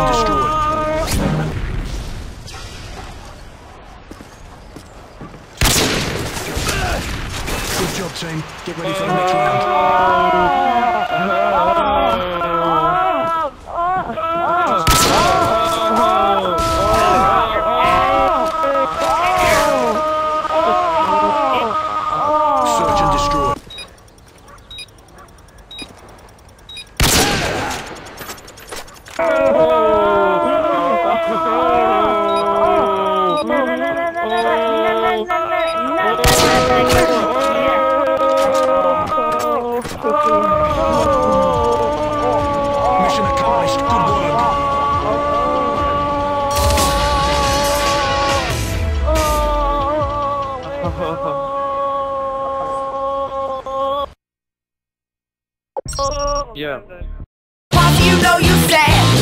been destroyed. Good job, team. Get ready for the next round. Oh! Yeah. Pop, you know you sad.